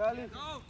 Gefährlich. Guter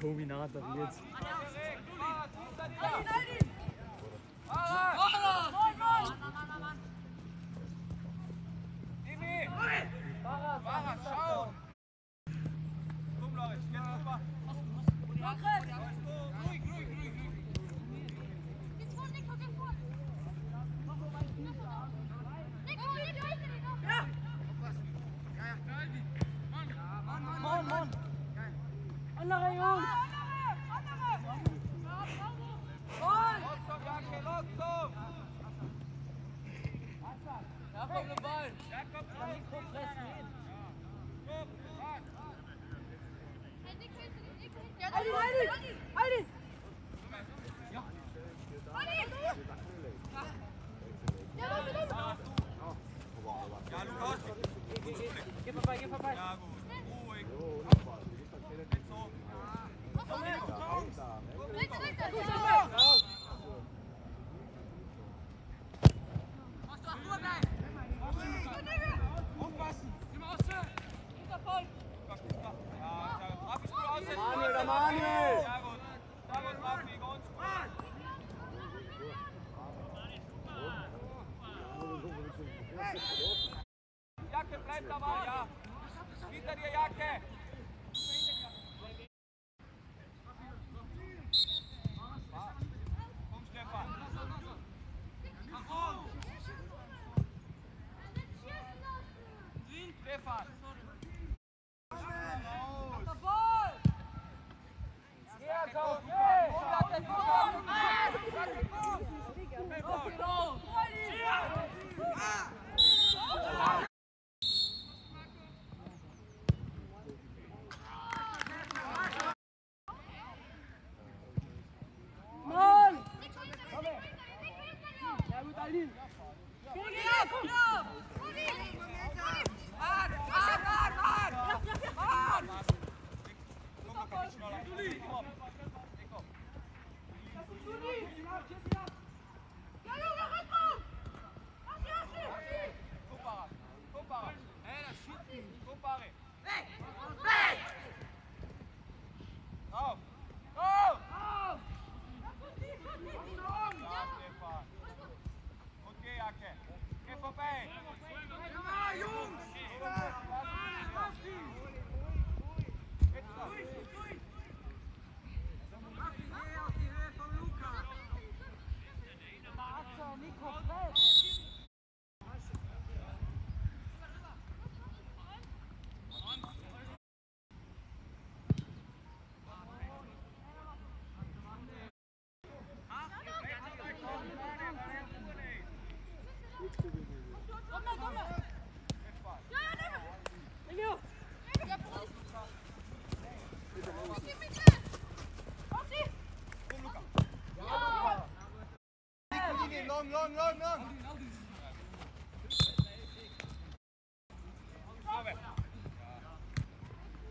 Kombinator jetzt. na kayo. Mitä vielä jälkeen? long, long, long, long.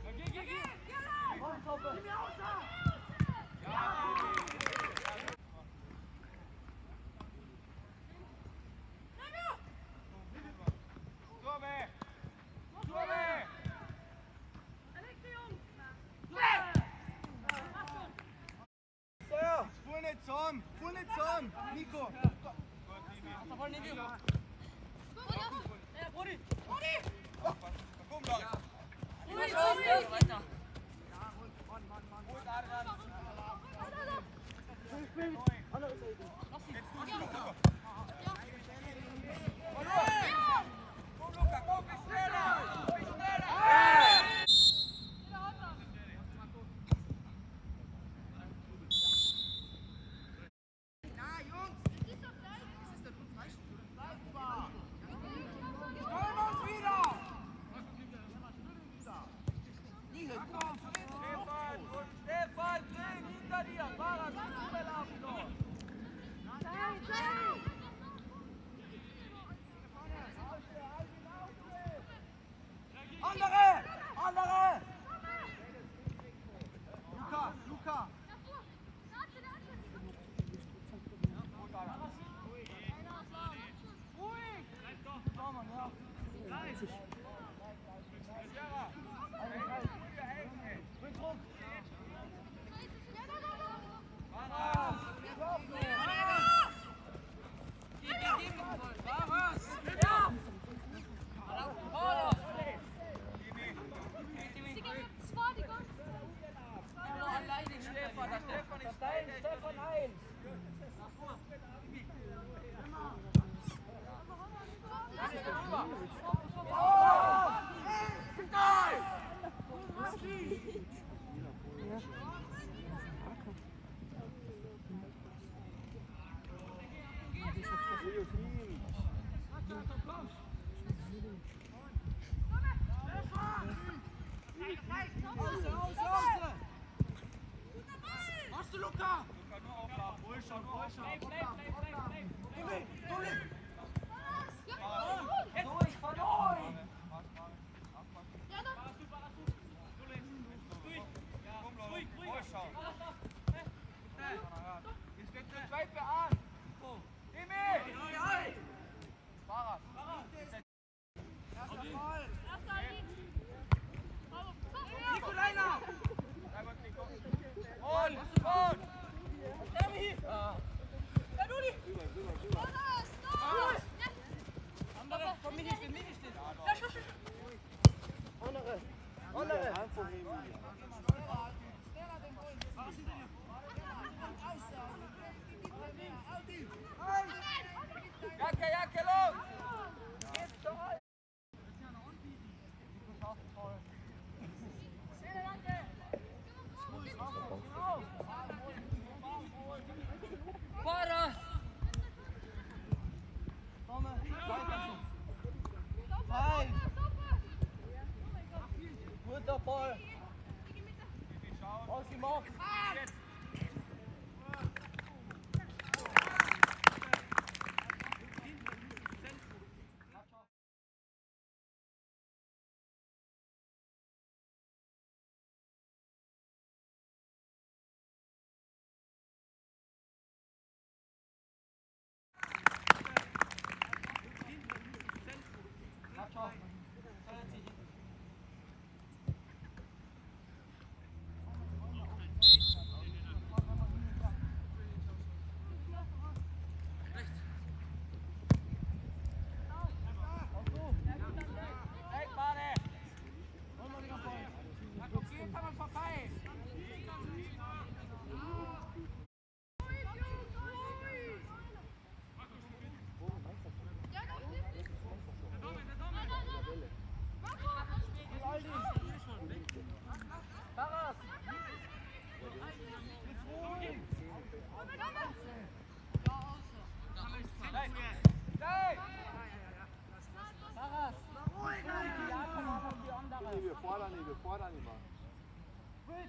Again, again, get out! Give me outside! Tom, full it Tom, Nico. Kom dan. Hallo,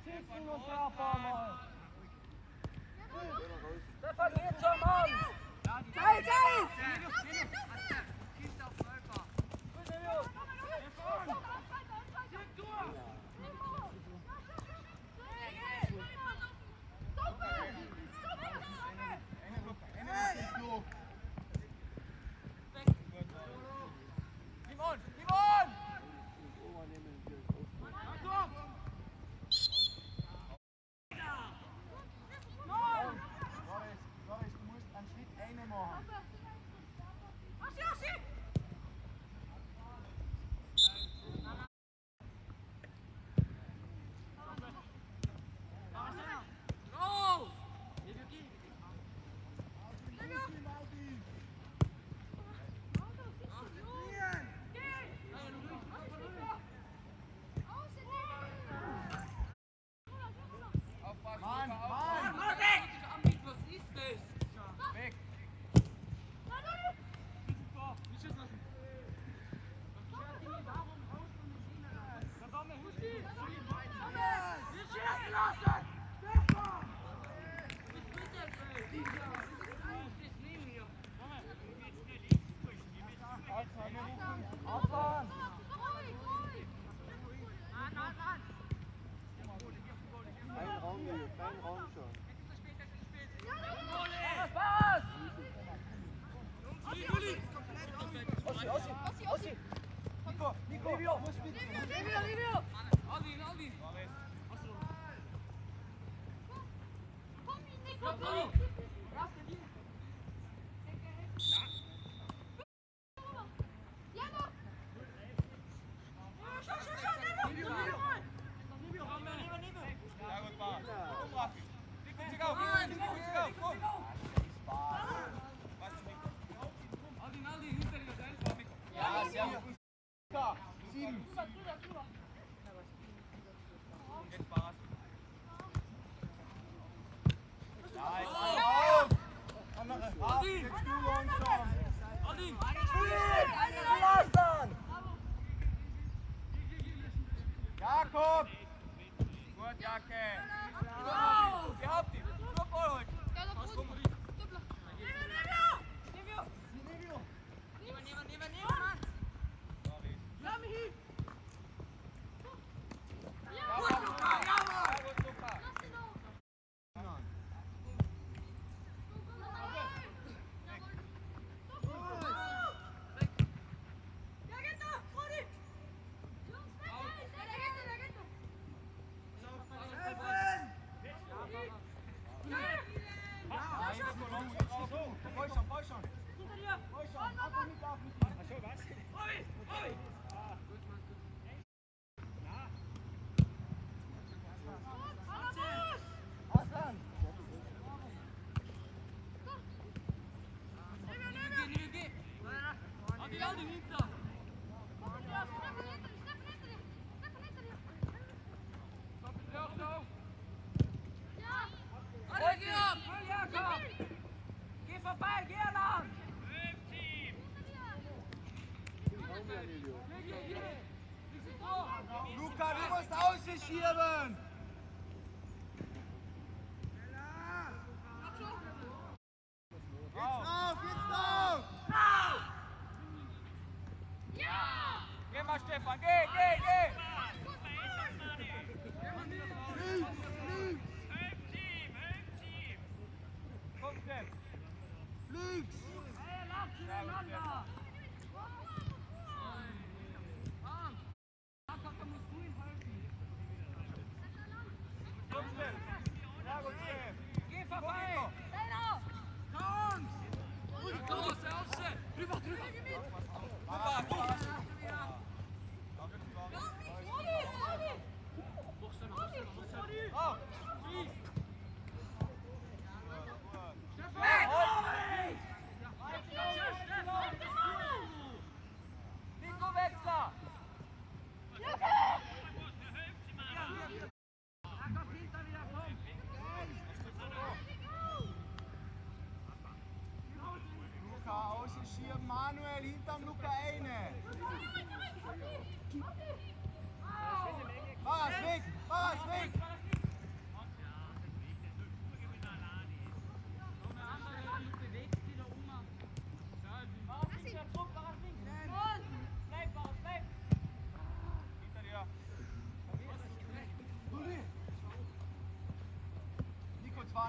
16 will a almost.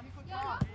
Nico, Tom.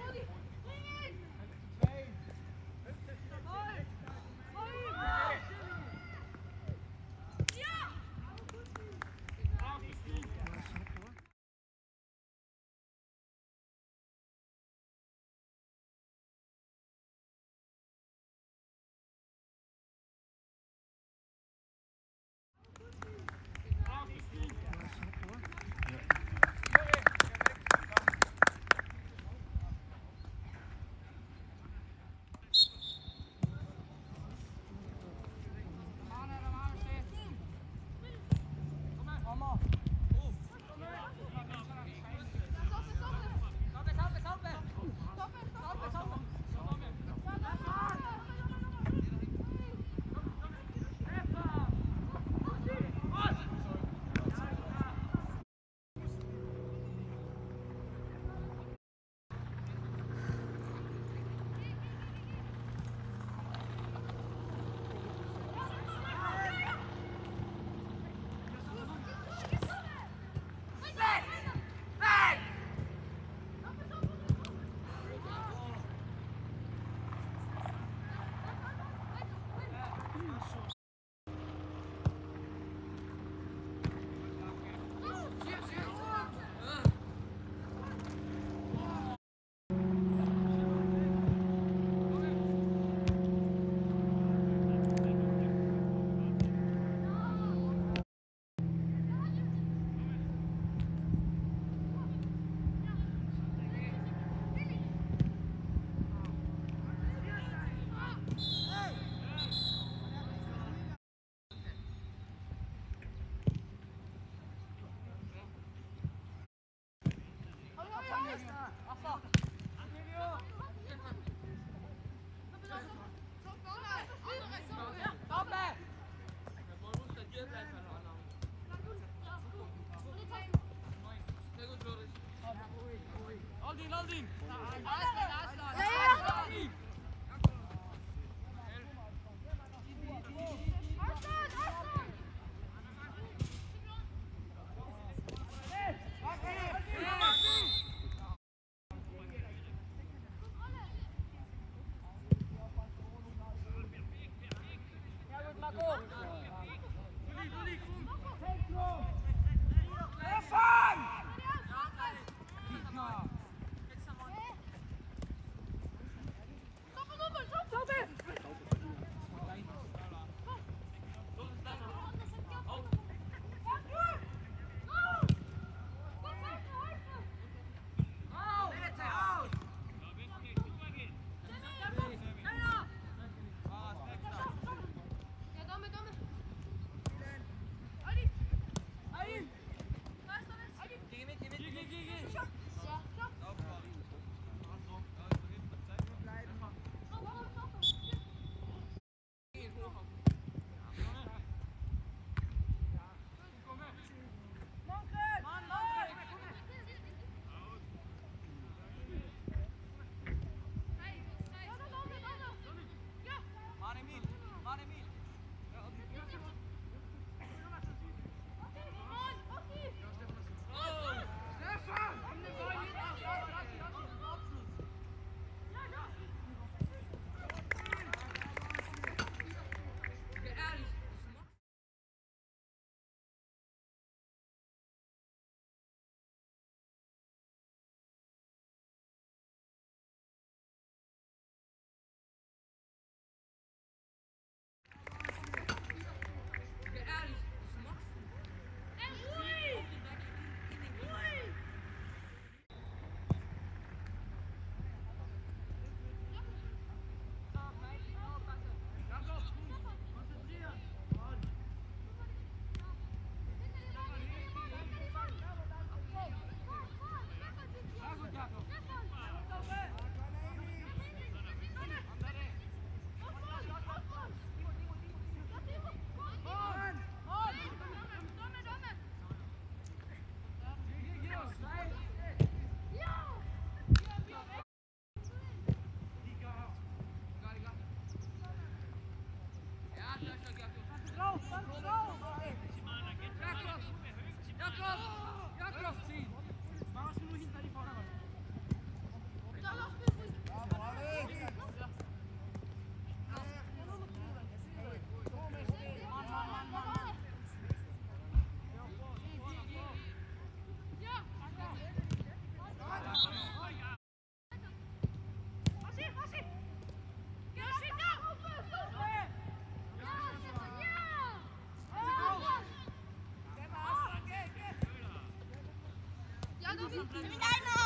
Mit einer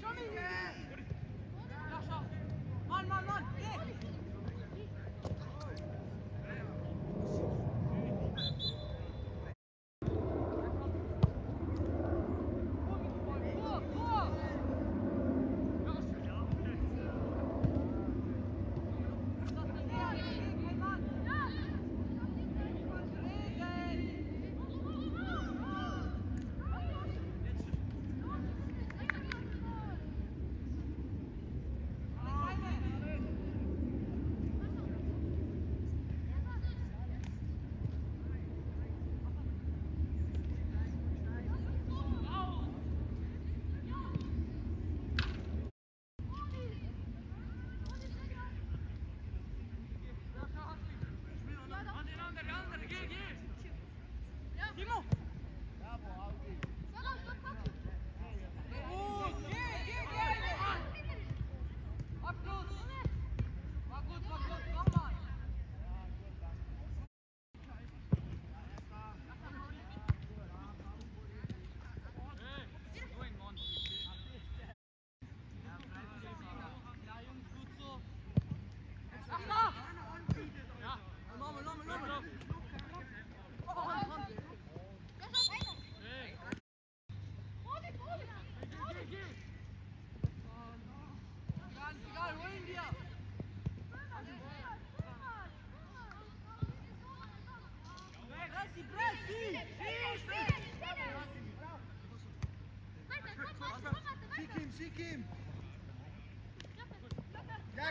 Show me. Yeah.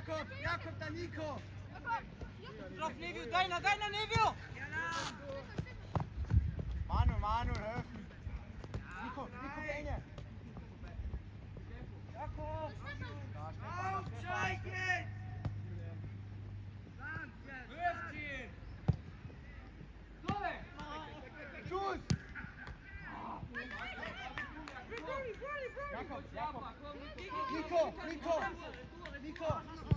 Jakob, Jakob, der Nico. Drauf Nevio, deiner, deiner Nevio. Manu, Manu, helfen. Nico, Nico, deine. Jakob. Aufsteig jetzt. Wirft Jakob, Jakob. Nico, Nico, Nico.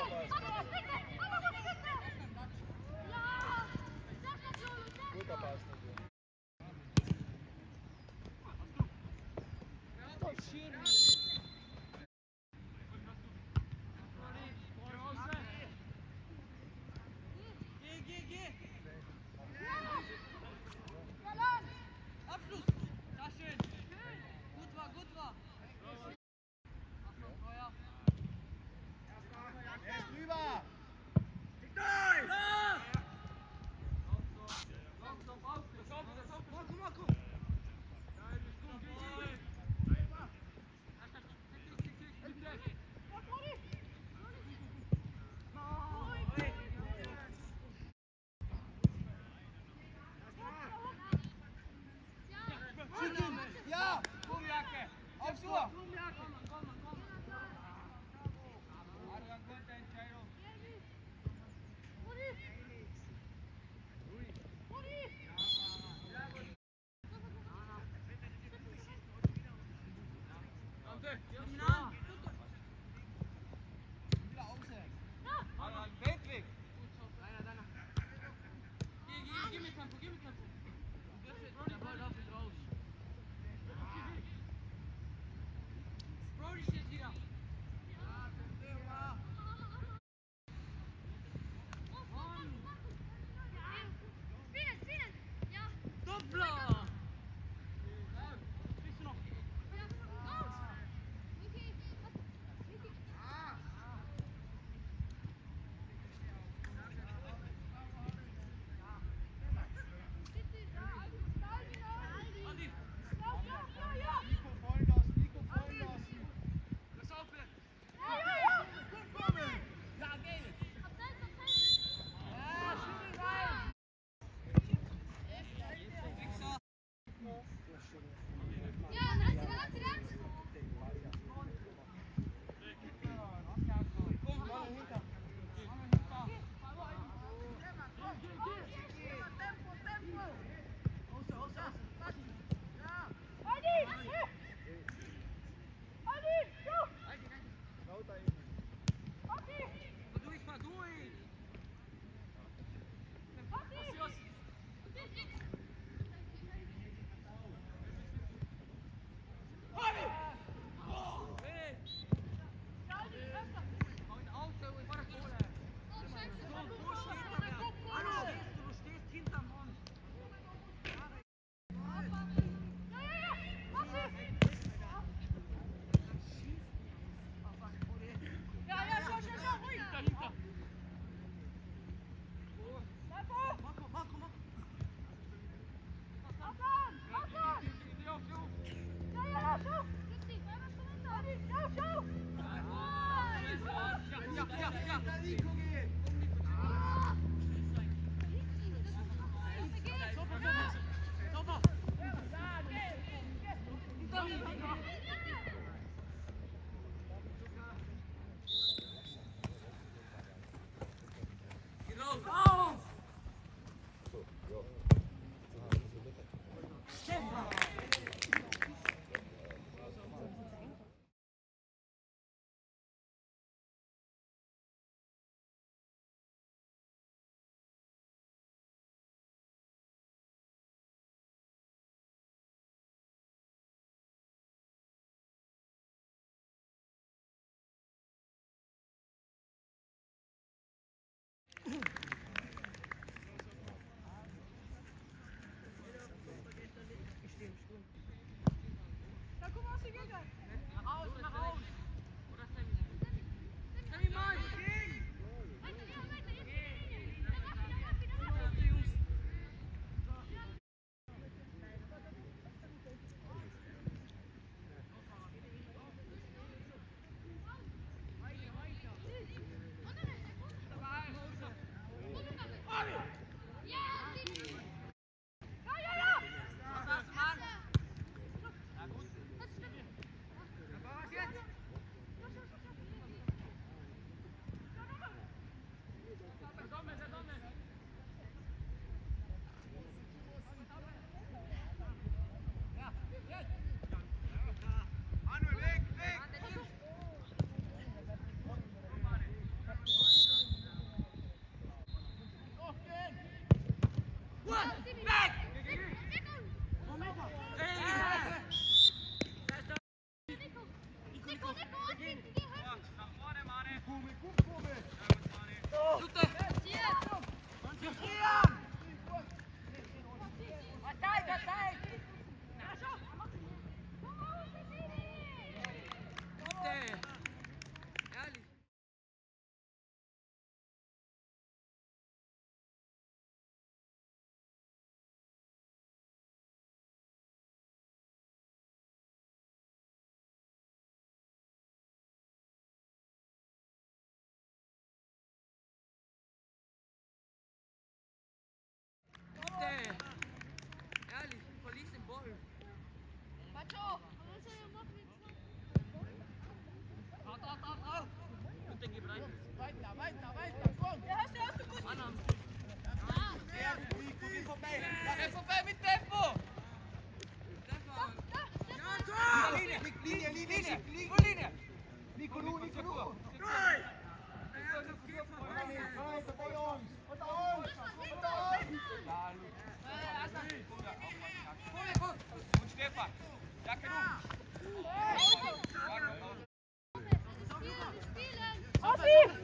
of us. Not Venga. Mit Tempo. Linie, Linie, Linie, Linie, Linie! Linie. Nico, nu, Nico, nu! Weiter bei uns! Unter uns! Unter uns! Gut, gut. Und Stefan. Ja, genug. Ossi!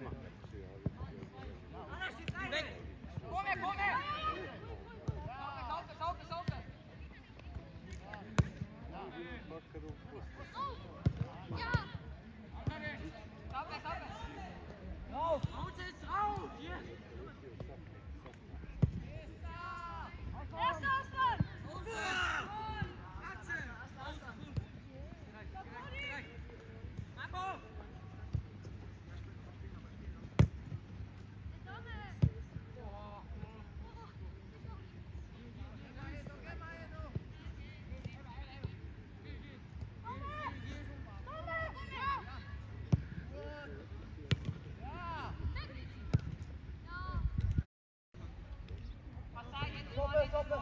problema. Jacobo.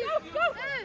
go, go.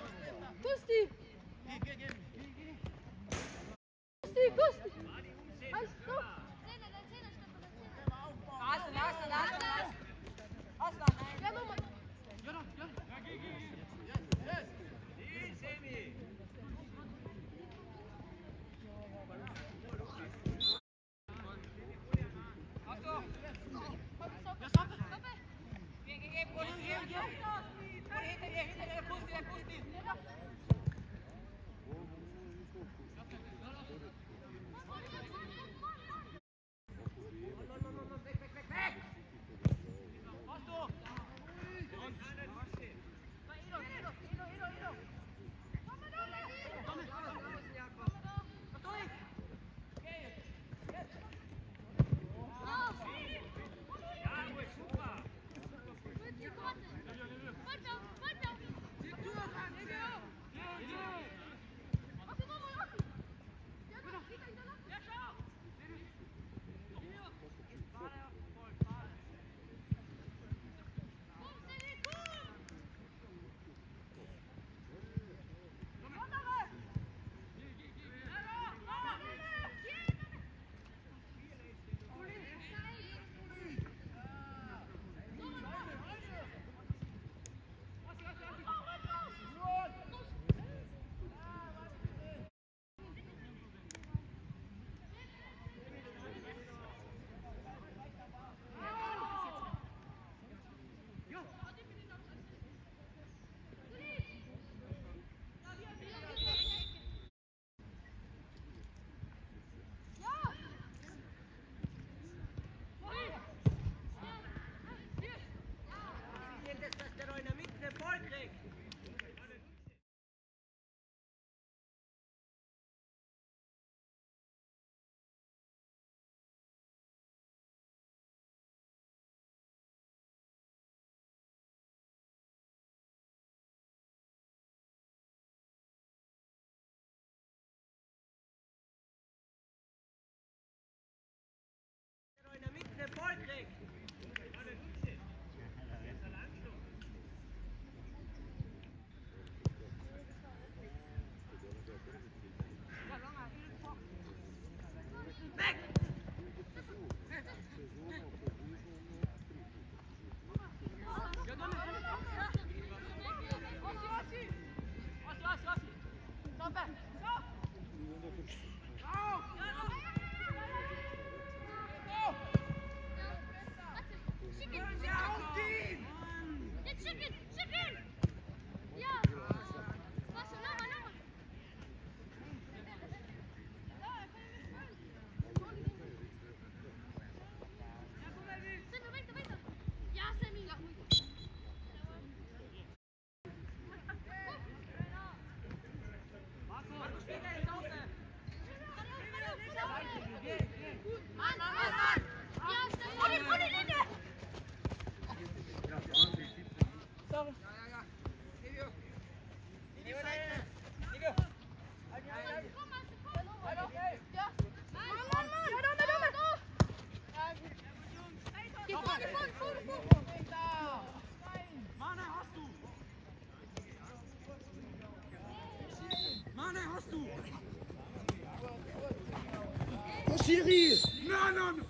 Schiri! Nein, nein!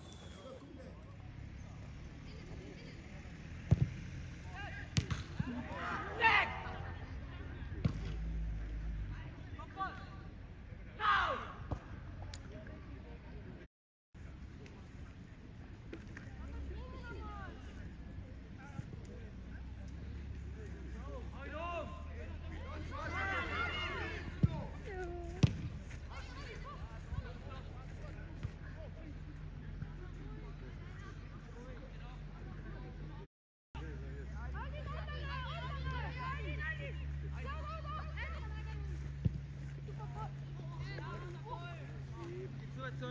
Ja,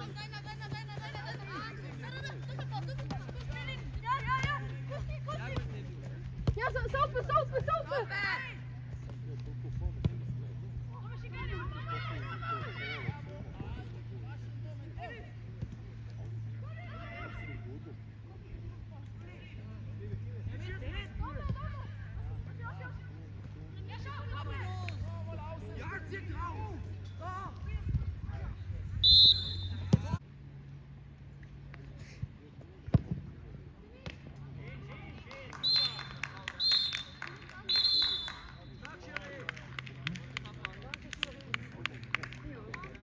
zo, sopen, sopen, sopen!